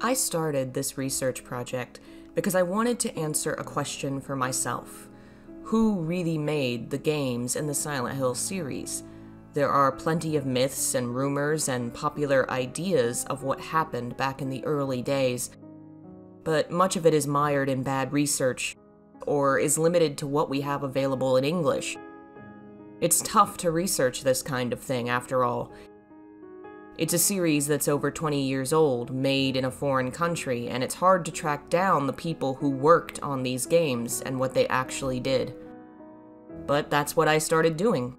I started this research project because I wanted to answer a question for myself. Who really made the games in the Silent Hill series? There are plenty of myths and rumors and popular ideas of what happened back in the early days, but much of it is mired in bad research or is limited to what we have available in English. It's tough to research this kind of thing, after all, it's a series that's over 20 years old, made in a foreign country, and it's hard to track down the people who worked on these games and what they actually did. But that's what I started doing.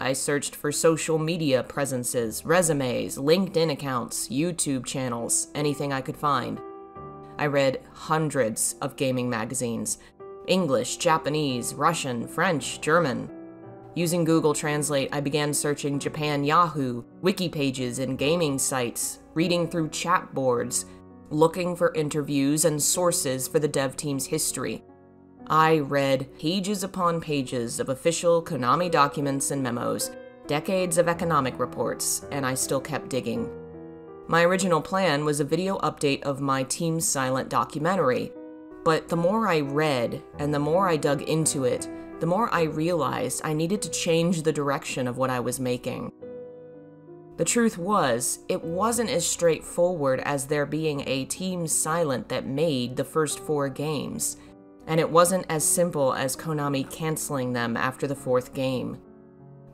I searched for social media presences, resumes, LinkedIn accounts, YouTube channels, anything I could find. I read hundreds of gaming magazines English, Japanese, Russian, French, German. Using Google Translate, I began searching Japan Yahoo, wiki pages, and gaming sites, reading through chat boards, looking for interviews and sources for the dev team's history. I read pages upon pages of official Konami documents and memos, decades of economic reports, and I still kept digging. My original plan was a video update of my Team Silent documentary, but the more I read and the more I dug into it, the more I realized I needed to change the direction of what I was making. The truth was, it wasn't as straightforward as there being a Team Silent that made the first four games, and it wasn't as simple as Konami canceling them after the fourth game.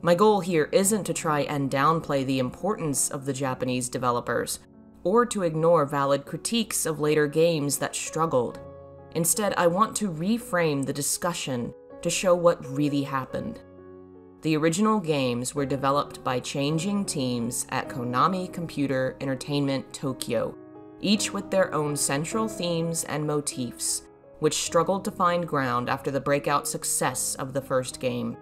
My goal here isn't to try and downplay the importance of the Japanese developers, or to ignore valid critiques of later games that struggled. Instead, I want to reframe the discussion to show what really happened. The original games were developed by changing teams at Konami Computer Entertainment Tokyo, each with their own central themes and motifs, which struggled to find ground after the breakout success of the first game.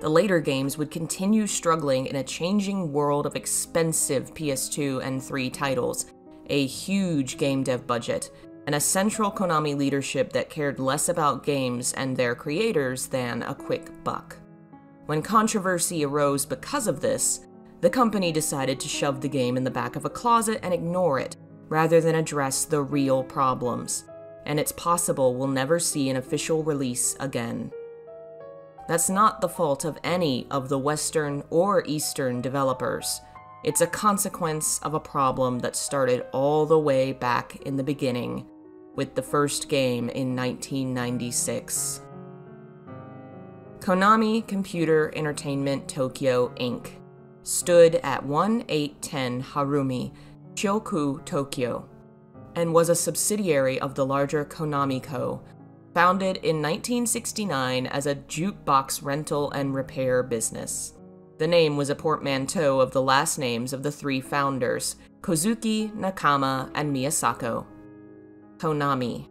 The later games would continue struggling in a changing world of expensive PS2 and 3 titles, a huge game dev budget, and a central Konami leadership that cared less about games and their creators than a quick buck. When controversy arose because of this, the company decided to shove the game in the back of a closet and ignore it, rather than address the real problems, and it's possible we'll never see an official release again. That's not the fault of any of the Western or Eastern developers. It's a consequence of a problem that started all the way back in the beginning with the first game in 1996. Konami Computer Entertainment Tokyo Inc. stood at 1810 Harumi, Chuo-ku, Tokyo, and was a subsidiary of the larger Konami Co., founded in 1969 as a jukebox rental and repair business. The name was a portmanteau of the last names of the three founders, Kozuki, Nakama, and Miyasako. Konami.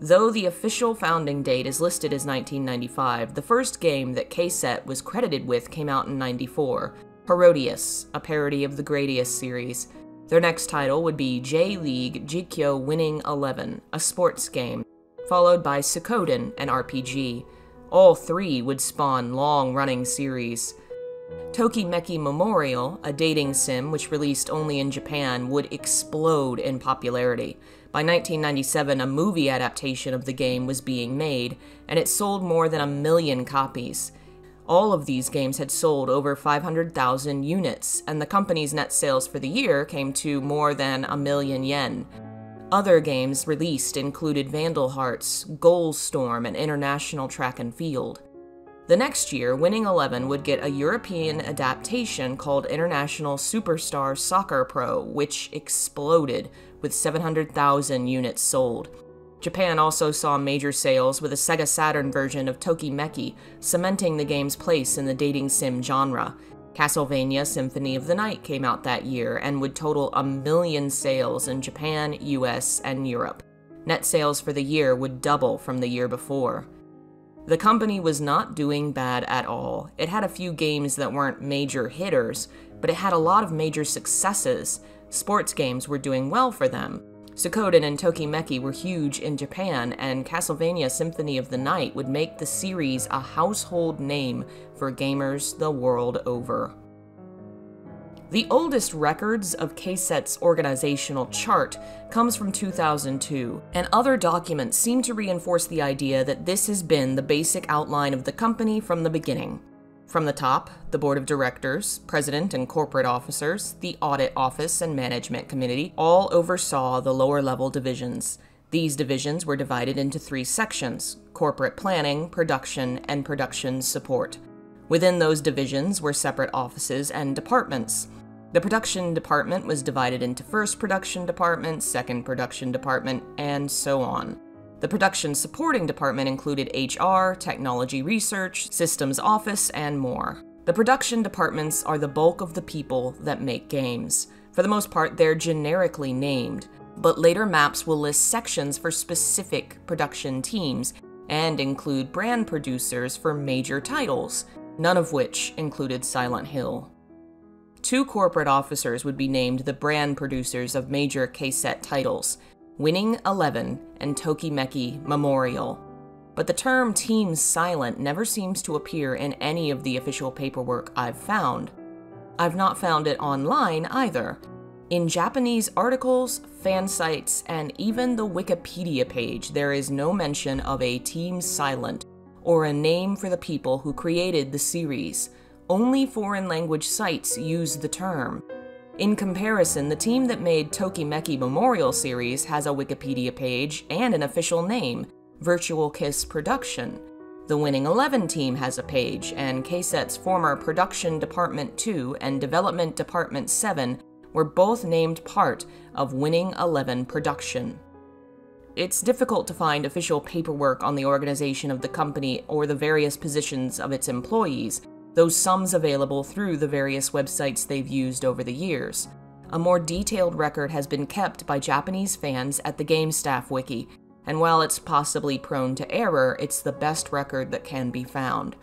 Though the official founding date is listed as 1995, the first game that KCET was credited with came out in 94, Parodius, a parody of the Gradius series. Their next title would be J League Jikyo Winning 11, a sports game, followed by Suikoden, an RPG. All three would spawn long running series. Tokimeki Memorial, a dating sim which released only in Japan, would explode in popularity. By 1997, a movie adaptation of the game was being made, and it sold more than a million copies. All of these games had sold over 500,000 units, and the company's net sales for the year came to more than a million yen. Other games released included Vandal Hearts, Goalstorm, and International Track and Field. The next year, Winning Eleven would get a European adaptation called International Superstar Soccer Pro, which exploded, with 700,000 units sold. Japan also saw major sales with a Sega Saturn version of Tokimeki, cementing the game's place in the dating sim genre. Castlevania Symphony of the Night came out that year and would total a million sales in Japan, US, and Europe. Net sales for the year would double from the year before. The company was not doing bad at all. It had a few games that weren't major hitters, but it had a lot of major successes, Sports games were doing well for them. Suikoden and Tokimeki were huge in Japan, and Castlevania Symphony of the Night would make the series a household name for gamers the world over. The oldest records of KCET's organizational chart comes from 2002, and other documents seem to reinforce the idea that this has been the basic outline of the company from the beginning. From the top, the board of directors, president and corporate officers, the audit office and management committee all oversaw the lower level divisions. These divisions were divided into three sections corporate planning, production, and production support. Within those divisions were separate offices and departments. The production department was divided into first production department, second production department, and so on. The production supporting department included HR, technology research, systems office, and more. The production departments are the bulk of the people that make games. For the most part, they're generically named, but later maps will list sections for specific production teams and include brand producers for major titles, none of which included Silent Hill. Two corporate officers would be named the brand producers of major KCET titles Winning Eleven and Tokimeki Memorial. But the term Team Silent never seems to appear in any of the official paperwork I've found. I've not found it online either. In Japanese articles, fan sites, and even the Wikipedia page, there is no mention of a Team Silent or a name for the people who created the series. Only foreign language sites use the term. In comparison, the team that made Tokimeki Memorial Series has a Wikipedia page and an official name, Virtual Kiss Production. The Winning Eleven team has a page, and KCET's former Production Department 2 and Development Department 7 were both named part of Winning Eleven Production. It's difficult to find official paperwork on the organization of the company or the various positions of its employees, those sums available through the various websites they've used over the years. A more detailed record has been kept by Japanese fans at the Game Staff Wiki, and while it's possibly prone to error, it's the best record that can be found.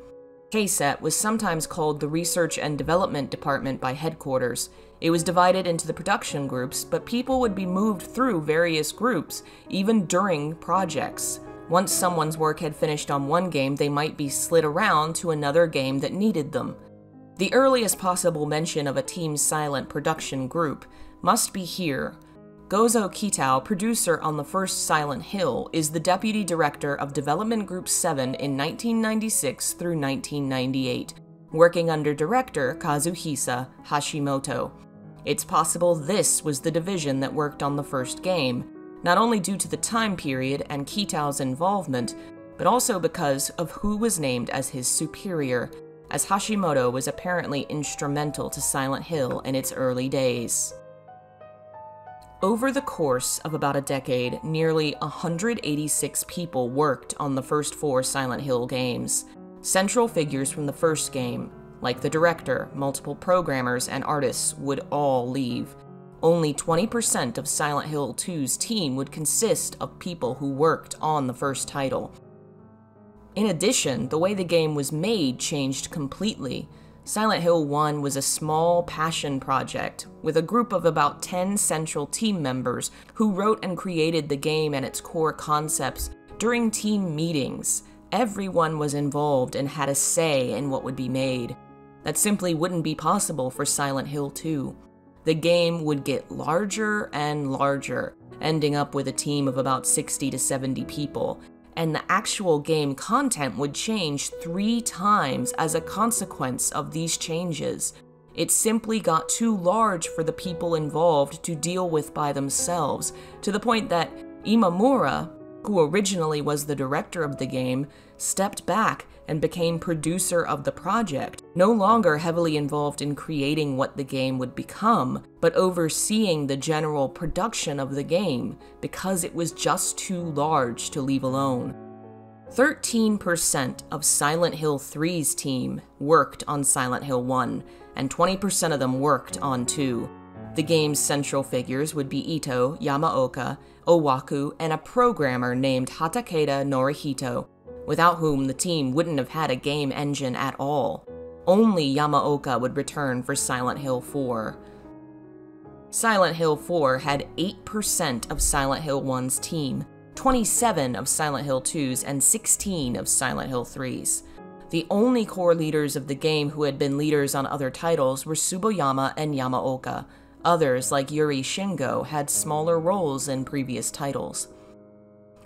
KCET was sometimes called the Research and Development Department by headquarters. It was divided into the production groups, but people would be moved through various groups, even during projects. Once someone's work had finished on one game, they might be slid around to another game that needed them. The earliest possible mention of a team's Silent production group must be here. Gozo Kitao, producer on the first Silent Hill, is the deputy director of Development Group 7 in 1996 through 1998, working under director Kazuhisa Hashimoto. It's possible this was the division that worked on the first game, not only due to the time period and Kitao's involvement, but also because of who was named as his superior, as Hashimoto was apparently instrumental to Silent Hill in its early days. Over the course of about a decade, nearly 186 people worked on the first four Silent Hill games. Central figures from the first game, like the director, multiple programmers, and artists, would all leave, only 20% of Silent Hill 2's team would consist of people who worked on the first title. In addition, the way the game was made changed completely. Silent Hill 1 was a small passion project with a group of about 10 central team members who wrote and created the game and its core concepts during team meetings. Everyone was involved and had a say in what would be made. That simply wouldn't be possible for Silent Hill 2 the game would get larger and larger, ending up with a team of about 60 to 70 people, and the actual game content would change three times as a consequence of these changes. It simply got too large for the people involved to deal with by themselves, to the point that Imamura, who originally was the director of the game, stepped back and became producer of the project, no longer heavily involved in creating what the game would become, but overseeing the general production of the game because it was just too large to leave alone. 13% of Silent Hill 3's team worked on Silent Hill 1, and 20% of them worked on 2. The game's central figures would be Ito, Yamaoka, Owaku, and a programmer named Hatakeda Norihito, without whom the team wouldn't have had a game engine at all. Only Yamaoka would return for Silent Hill 4. Silent Hill 4 had 8% of Silent Hill 1's team, 27 of Silent Hill 2's, and 16 of Silent Hill 3's. The only core leaders of the game who had been leaders on other titles were Tsuboyama and Yamaoka. Others, like Yuri Shingo, had smaller roles in previous titles.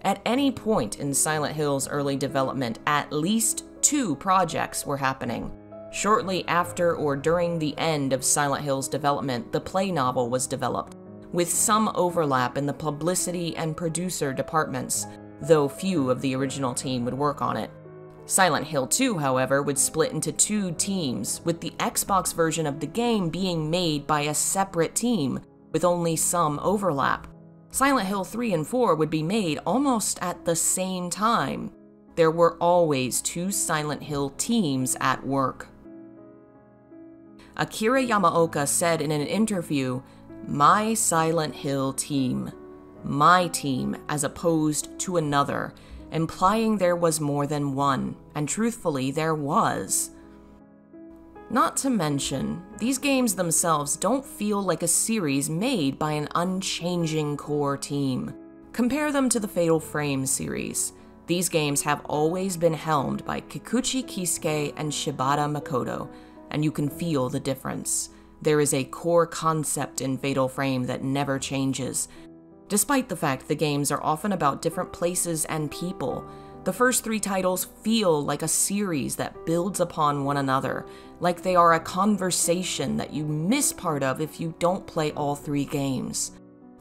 At any point in Silent Hill's early development, at least two projects were happening. Shortly after or during the end of Silent Hill's development, the play novel was developed, with some overlap in the publicity and producer departments, though few of the original team would work on it. Silent Hill 2, however, would split into two teams, with the Xbox version of the game being made by a separate team, with only some overlap. Silent Hill 3 and 4 would be made almost at the same time. There were always two Silent Hill teams at work. Akira Yamaoka said in an interview, My Silent Hill team. My team as opposed to another implying there was more than one, and truthfully, there was. Not to mention, these games themselves don't feel like a series made by an unchanging core team. Compare them to the Fatal Frame series. These games have always been helmed by Kikuchi Keisuke and Shibata Makoto, and you can feel the difference. There is a core concept in Fatal Frame that never changes, Despite the fact the games are often about different places and people, the first three titles feel like a series that builds upon one another, like they are a conversation that you miss part of if you don't play all three games.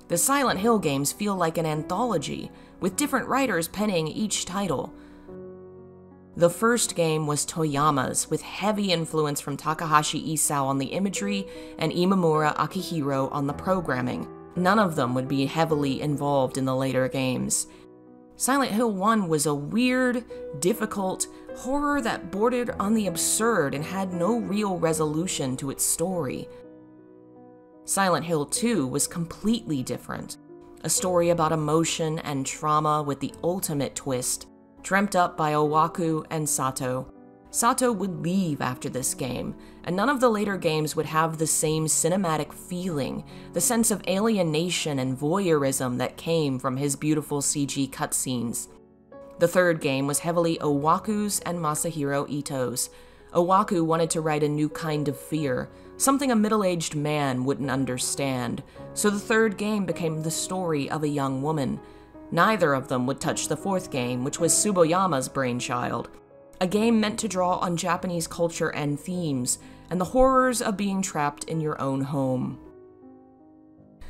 The Silent Hill games feel like an anthology, with different writers penning each title. The first game was Toyama's, with heavy influence from Takahashi Isao on the imagery and Imamura Akihiro on the programming None of them would be heavily involved in the later games. Silent Hill 1 was a weird, difficult horror that bordered on the absurd and had no real resolution to its story. Silent Hill 2 was completely different. A story about emotion and trauma with the ultimate twist, dreamt up by Owaku and Sato, Sato would leave after this game, and none of the later games would have the same cinematic feeling, the sense of alienation and voyeurism that came from his beautiful CG cutscenes. The third game was heavily Owaku's and Masahiro Ito's. Owaku wanted to write a new kind of fear, something a middle aged man wouldn't understand, so the third game became the story of a young woman. Neither of them would touch the fourth game, which was Tsuboyama's brainchild a game meant to draw on Japanese culture and themes, and the horrors of being trapped in your own home.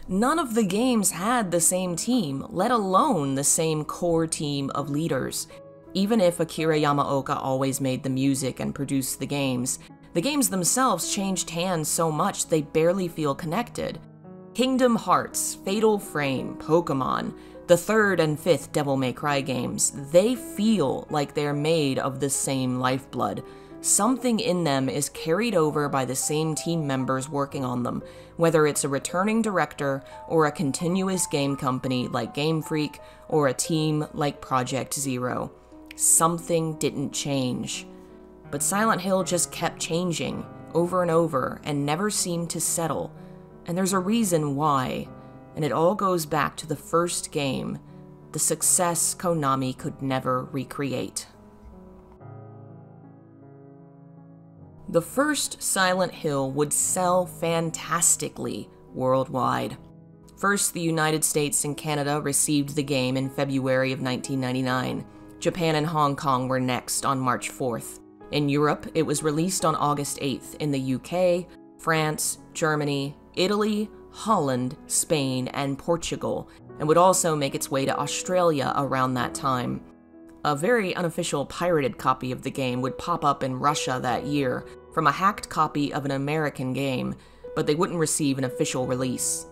None of the games had the same team, let alone the same core team of leaders. Even if Akira Yamaoka always made the music and produced the games, the games themselves changed hands so much they barely feel connected. Kingdom Hearts, Fatal Frame, Pokemon, the third and fifth Devil May Cry games, they feel like they're made of the same lifeblood. Something in them is carried over by the same team members working on them, whether it's a returning director or a continuous game company like Game Freak or a team like Project Zero. Something didn't change. But Silent Hill just kept changing over and over and never seemed to settle. And there's a reason why and it all goes back to the first game, the success Konami could never recreate. The first Silent Hill would sell fantastically worldwide. First, the United States and Canada received the game in February of 1999. Japan and Hong Kong were next on March 4th. In Europe, it was released on August 8th in the UK, France, Germany, Italy, Holland, Spain, and Portugal, and would also make its way to Australia around that time. A very unofficial pirated copy of the game would pop up in Russia that year from a hacked copy of an American game, but they wouldn't receive an official release.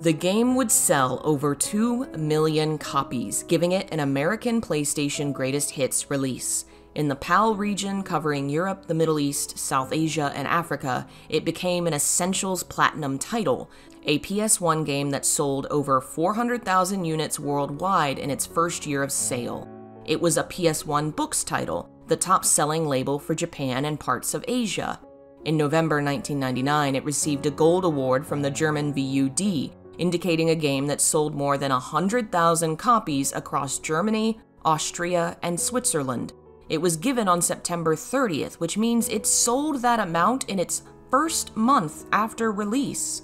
The game would sell over 2 million copies, giving it an American PlayStation Greatest Hits release. In the PAL region covering Europe, the Middle East, South Asia, and Africa, it became an Essentials Platinum title, a PS1 game that sold over 400,000 units worldwide in its first year of sale. It was a PS1 Books title, the top selling label for Japan and parts of Asia. In November 1999, it received a Gold Award from the German VUD, indicating a game that sold more than 100,000 copies across Germany, Austria, and Switzerland It was given on September 30th, which means it sold that amount in its first month after release.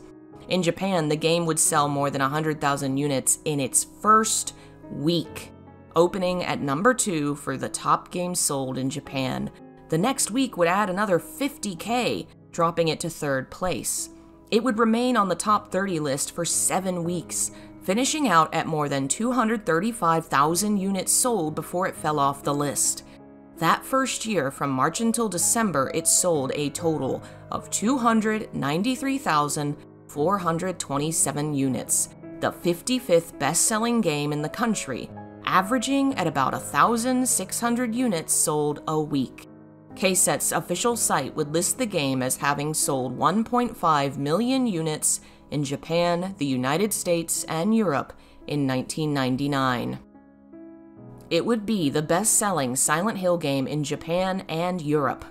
In Japan, the game would sell more than 100,000 units in its first week, opening at number two for the top games sold in Japan. The next week would add another 50k, dropping it to third place. It would remain on the top 30 list for seven weeks, finishing out at more than 235,000 units sold before it fell off the list. That first year, from March until December, it sold a total of 293,427 units, the 55th best selling game in the country, averaging at about 1,600 units sold a week. KCET's official site would list the game as having sold 1.5 million units in Japan, the United States, and Europe in 1999. It would be the best selling Silent Hill game in Japan and Europe.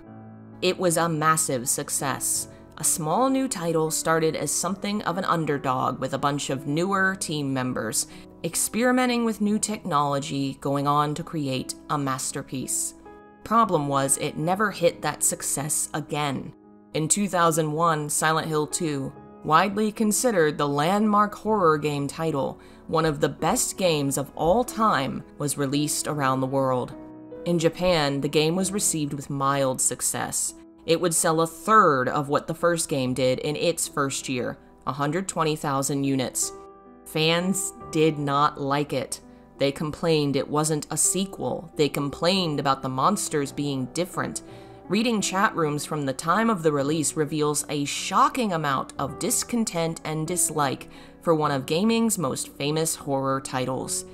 It was a massive success. A small new title started as something of an underdog with a bunch of newer team members, experimenting with new technology, going on to create a masterpiece. Problem was, it never hit that success again. In 2001, Silent Hill 2, widely considered the landmark horror game title, one of the best games of all time, was released around the world. In Japan, the game was received with mild success. It would sell a third of what the first game did in its first year 120,000 units. Fans did not like it. They complained it wasn't a sequel. They complained about the monsters being different. Reading chat rooms from the time of the release reveals a shocking amount of discontent and dislike for one of gaming's most famous horror titles.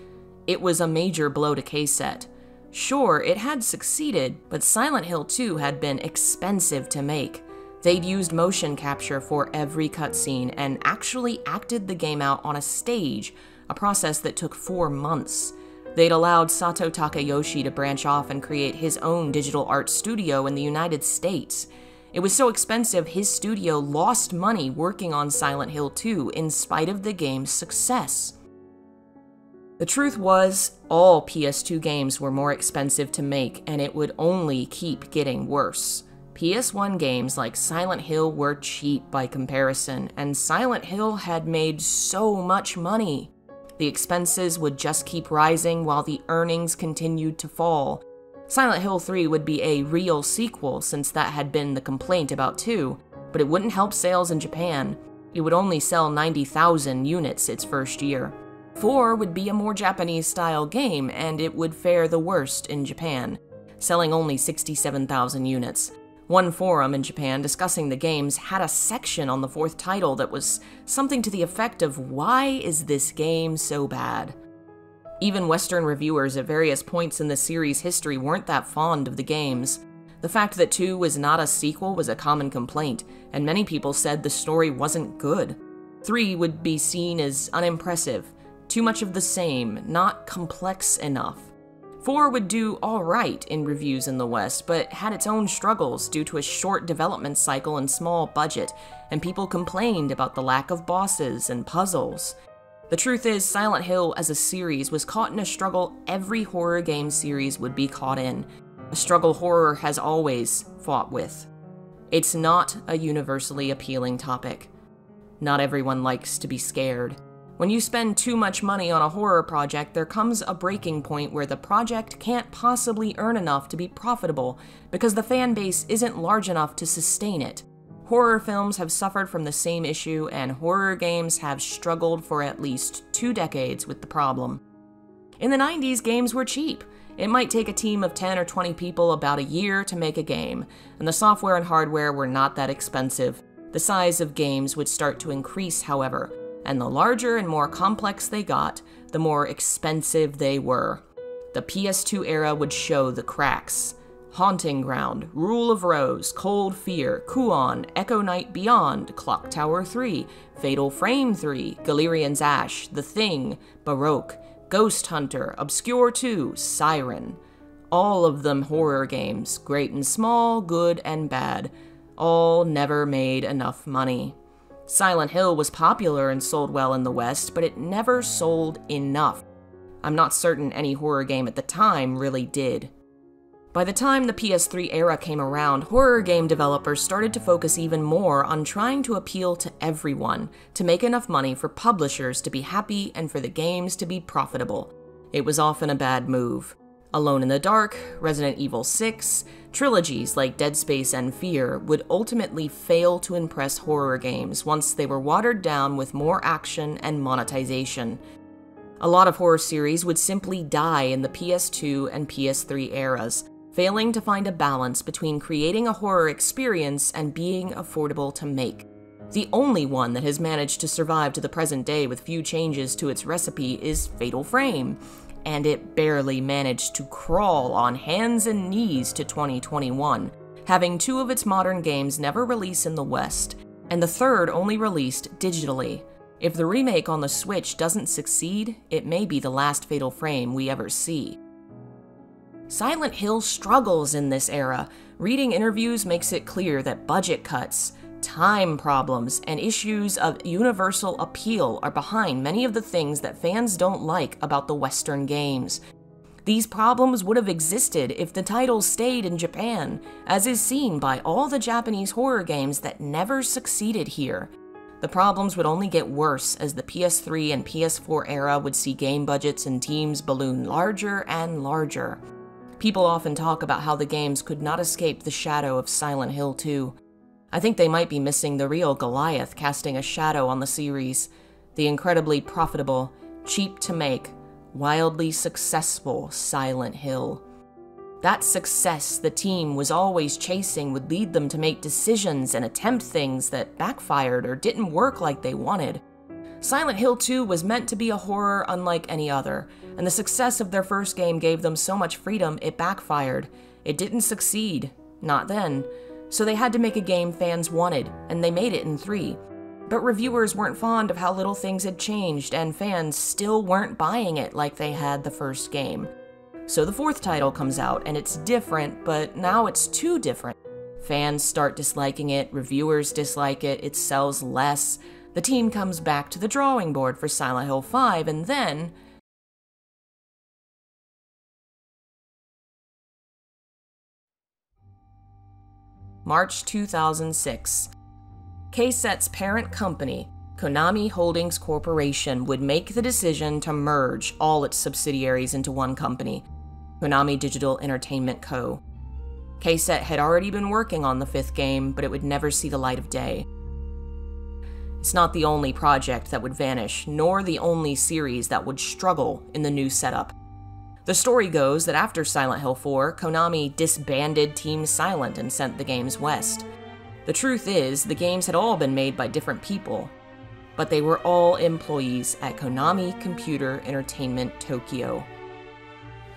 It was a major blow to KCET. Sure, it had succeeded, but Silent Hill 2 had been expensive to make. They'd used motion capture for every cutscene and actually acted the game out on a stage a process that took four months. They'd allowed Sato Takayoshi to branch off and create his own digital art studio in the United States. It was so expensive, his studio lost money working on Silent Hill 2 in spite of the game's success. The truth was, all PS2 games were more expensive to make, and it would only keep getting worse. PS1 games like Silent Hill were cheap by comparison, and Silent Hill had made so much money. The expenses would just keep rising while the earnings continued to fall. Silent Hill 3 would be a real sequel since that had been the complaint about 2, but it wouldn't help sales in Japan. It would only sell 90,000 units its first year. 4 would be a more Japanese style game, and it would fare the worst in Japan, selling only 67,000 units. One forum in Japan discussing the games had a section on the fourth title that was something to the effect of why is this game so bad? Even Western reviewers at various points in the series' history weren't that fond of the games. The fact that 2 was not a sequel was a common complaint, and many people said the story wasn't good. 3 would be seen as unimpressive, too much of the same, not complex enough. 4 would do alright in reviews in the West, but had its own struggles due to a short development cycle and small budget, and people complained about the lack of bosses and puzzles. The truth is, Silent Hill as a series was caught in a struggle every horror game series would be caught in, a struggle horror has always fought with. It's not a universally appealing topic. Not everyone likes to be scared. When you spend too much money on a horror project, there comes a breaking point where the project can't possibly earn enough to be profitable because the fan base isn't large enough to sustain it. Horror films have suffered from the same issue, and horror games have struggled for at least two decades with the problem. In the 90s, games were cheap. It might take a team of 10 or 20 people about a year to make a game, and the software and hardware were not that expensive. The size of games would start to increase, however, and the larger and more complex they got, the more expensive they were. The PS2 era would show the cracks. Haunting Ground, Rule of Rose, Cold Fear, Kuon, Echo Night Beyond, Clock Tower 3, Fatal Frame 3, Galerian's Ash, The Thing, Baroque, Ghost Hunter, Obscure 2, Siren. All of them horror games, great and small, good and bad. All never made enough money. Silent Hill was popular and sold well in the West, but it never sold enough. I'm not certain any horror game at the time really did. By the time the PS3 era came around, horror game developers started to focus even more on trying to appeal to everyone, to make enough money for publishers to be happy and for the games to be profitable. It was often a bad move. Alone in the Dark, Resident Evil 6, trilogies like Dead Space and Fear would ultimately fail to impress horror games once they were watered down with more action and monetization. A lot of horror series would simply die in the PS2 and PS3 eras, failing to find a balance between creating a horror experience and being affordable to make. The only one that has managed to survive to the present day with few changes to its recipe is Fatal Frame, and it barely managed to crawl on hands and knees to 2021, having two of its modern games never release in the West, and the third only released digitally. If the remake on the Switch doesn't succeed, it may be the last Fatal Frame we ever see. Silent Hill struggles in this era. Reading interviews makes it clear that budget cuts, time problems, and issues of universal appeal are behind many of the things that fans don't like about the Western games. These problems would have existed if the titles stayed in Japan, as is seen by all the Japanese horror games that never succeeded here. The problems would only get worse as the PS3 and PS4 era would see game budgets and teams balloon larger and larger. People often talk about how the games could not escape the shadow of Silent Hill 2. I think they might be missing the real Goliath casting a shadow on the series, the incredibly profitable, cheap to make, wildly successful Silent Hill. That success the team was always chasing would lead them to make decisions and attempt things that backfired or didn't work like they wanted. Silent Hill 2 was meant to be a horror unlike any other, and the success of their first game gave them so much freedom it backfired. It didn't succeed. Not then. So they had to make a game fans wanted, and they made it in 3. But reviewers weren't fond of how little things had changed, and fans still weren't buying it like they had the first game. So the fourth title comes out, and it's different, but now it's too different. Fans start disliking it, reviewers dislike it, it sells less, the team comes back to the drawing board for Silent Hill 5, and then. March 2006. KCET's parent company, Konami Holdings Corporation, would make the decision to merge all its subsidiaries into one company, Konami Digital Entertainment Co. KCET had already been working on the fifth game, but it would never see the light of day. It's not the only project that would vanish, nor the only series that would struggle in the new setup. The story goes that after Silent Hill 4, Konami disbanded Team Silent and sent the games west. The truth is, the games had all been made by different people, but they were all employees at Konami Computer Entertainment Tokyo.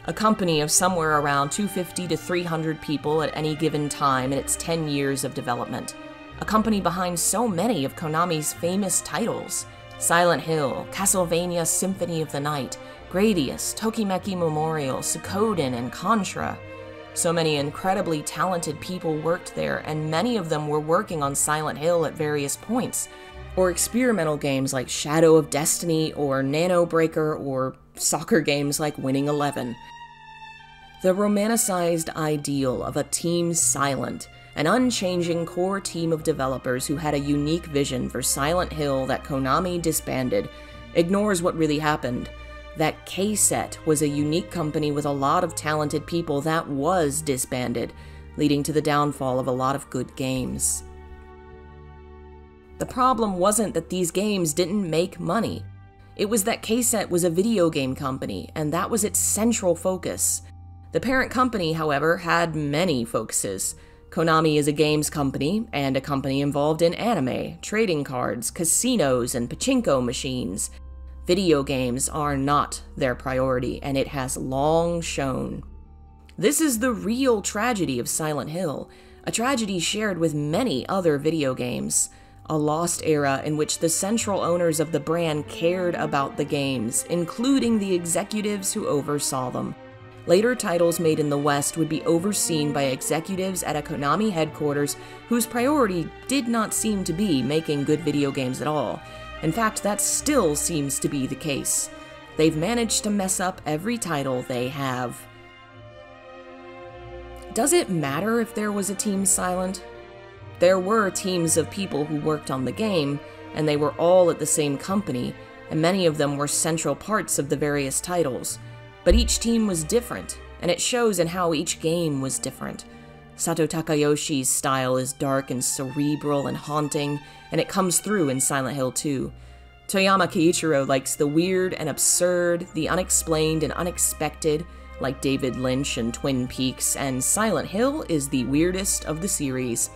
A company of somewhere around 250 to 300 people at any given time in its 10 years of development a company behind so many of Konami's famous titles Silent Hill, Castlevania Symphony of the Night, Gradius, Tokimeki Memorial, Suikoden, and Contra. So many incredibly talented people worked there, and many of them were working on Silent Hill at various points, or experimental games like Shadow of Destiny or Nano Breaker, or soccer games like Winning Eleven. The romanticized ideal of a team silent an unchanging core team of developers who had a unique vision for Silent Hill that Konami disbanded, ignores what really happened. That KCET was a unique company with a lot of talented people that was disbanded, leading to the downfall of a lot of good games. The problem wasn't that these games didn't make money. It was that KCET was a video game company, and that was its central focus. The parent company, however, had many focuses. Konami is a games company and a company involved in anime, trading cards, casinos, and pachinko machines. Video games are not their priority, and it has long shown. This is the real tragedy of Silent Hill, a tragedy shared with many other video games. A lost era in which the central owners of the brand cared about the games, including the executives who oversaw them. Later titles made in the West would be overseen by executives at a Konami headquarters whose priority did not seem to be making good video games at all. In fact, that still seems to be the case. They've managed to mess up every title they have. does it matter if there was a Team Silent? There were teams of people who worked on the game, and they were all at the same company, and many of them were central parts of the various titles. But each team was different, and it shows in how each game was different. Sato Takayoshi's style is dark and cerebral and haunting, and it comes through in Silent Hill 2. Toyama Keiichiro likes the weird and absurd, the unexplained and unexpected, like David Lynch and Twin Peaks, and Silent Hill is the weirdest of the series.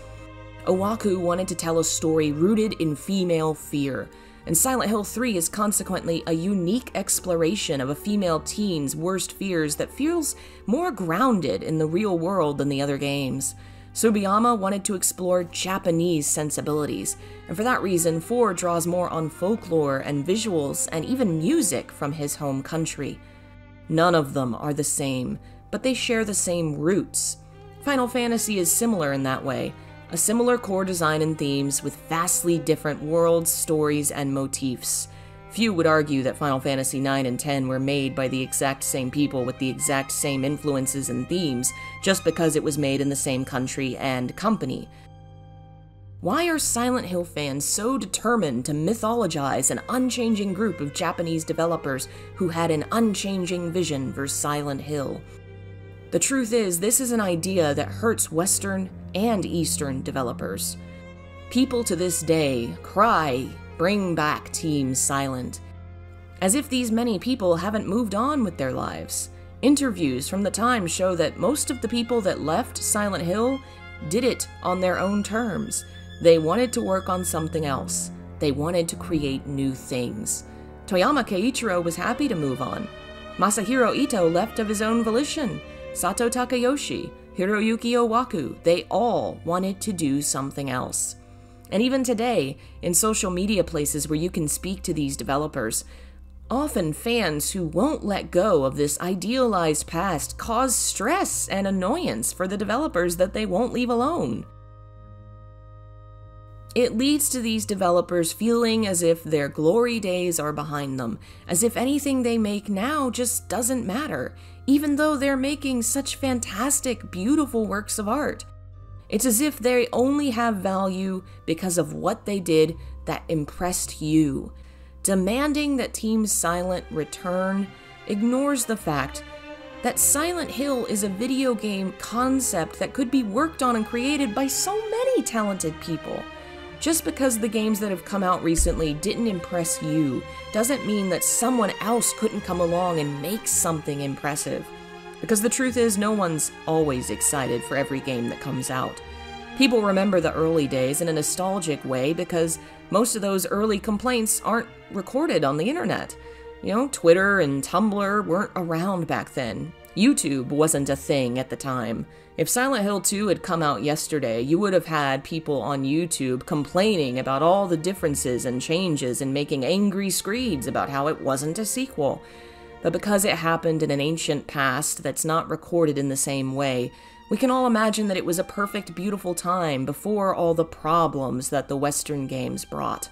Owaku wanted to tell a story rooted in female fear, and Silent Hill 3 is consequently a unique exploration of a female teen's worst fears that feels more grounded in the real world than the other games. Tsuboyama wanted to explore Japanese sensibilities, and for that reason, 4 draws more on folklore and visuals and even music from his home country. None of them are the same, but they share the same roots. Final Fantasy is similar in that way, a similar core design and themes with vastly different worlds, stories, and motifs. Few would argue that Final Fantasy IX and X were made by the exact same people with the exact same influences and themes just because it was made in the same country and company. Why are Silent Hill fans so determined to mythologize an unchanging group of Japanese developers who had an unchanging vision for Silent Hill? The truth is, this is an idea that hurts Western and Eastern developers. People to this day cry, bring back Team Silent. As if these many people haven't moved on with their lives. Interviews from the time show that most of the people that left Silent Hill did it on their own terms. They wanted to work on something else. They wanted to create new things. Toyama Keiichiro was happy to move on. Masahiro Ito left of his own volition. Sato Takayoshi, Hiroyuki Owaku, they all wanted to do something else. And even today, in social media places where you can speak to these developers, often fans who won't let go of this idealized past cause stress and annoyance for the developers that they won't leave alone. It leads to these developers feeling as if their glory days are behind them, as if anything they make now just doesn't matter, even though they're making such fantastic, beautiful works of art. It's as if they only have value because of what they did that impressed you. Demanding that Team Silent return ignores the fact that Silent Hill is a video game concept that could be worked on and created by so many talented people. Just because the games that have come out recently didn't impress you doesn't mean that someone else couldn't come along and make something impressive. Because the truth is, no one's always excited for every game that comes out. People remember the early days in a nostalgic way because most of those early complaints aren't recorded on the internet. You know, Twitter and Tumblr weren't around back then. YouTube wasn't a thing at the time. If Silent Hill 2 had come out yesterday, you would have had people on YouTube complaining about all the differences and changes and making angry screeds about how it wasn't a sequel. But because it happened in an ancient past that's not recorded in the same way, we can all imagine that it was a perfect, beautiful time before all the problems that the Western games brought.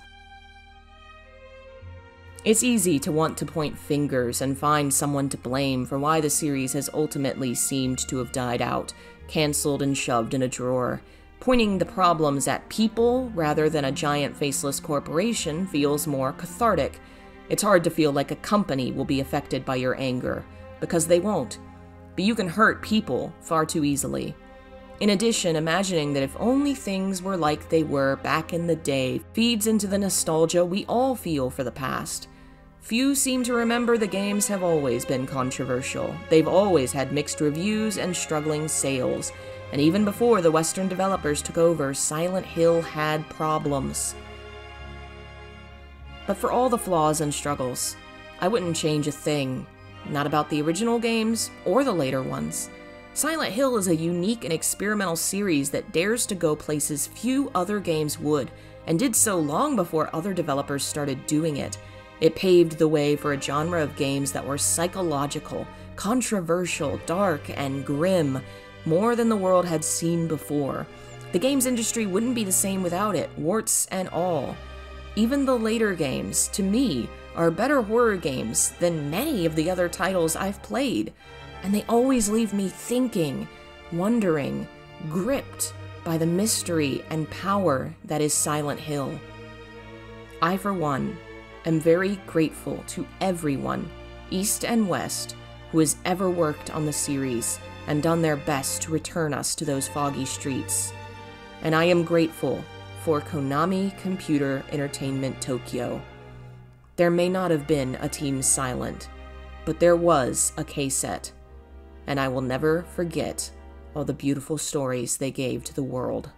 It's easy to want to point fingers and find someone to blame for why the series has ultimately seemed to have died out, cancelled and shoved in a drawer. Pointing the problems at people rather than a giant faceless corporation feels more cathartic. It's hard to feel like a company will be affected by your anger, because they won't. But you can hurt people far too easily. In addition, imagining that if only things were like they were back in the day feeds into the nostalgia we all feel for the past. Few seem to remember the games have always been controversial. They've always had mixed reviews and struggling sales. And even before the Western developers took over, Silent Hill had problems. But for all the flaws and struggles, I wouldn't change a thing. Not about the original games or the later ones. Silent Hill is a unique and experimental series that dares to go places few other games would, and did so long before other developers started doing it. It paved the way for a genre of games that were psychological, controversial, dark, and grim, more than the world had seen before. The games industry wouldn't be the same without it, warts and all. Even the later games, to me, are better horror games than many of the other titles I've played, and they always leave me thinking wondering, gripped by the mystery and power that is Silent Hill. I, for one, am very grateful to everyone, East and West, who has ever worked on the series and done their best to return us to those foggy streets. And I am grateful for Konami Computer Entertainment Tokyo. There may not have been a Team Silent, but there was a KCET, and I will never forget all the beautiful stories they gave to the world.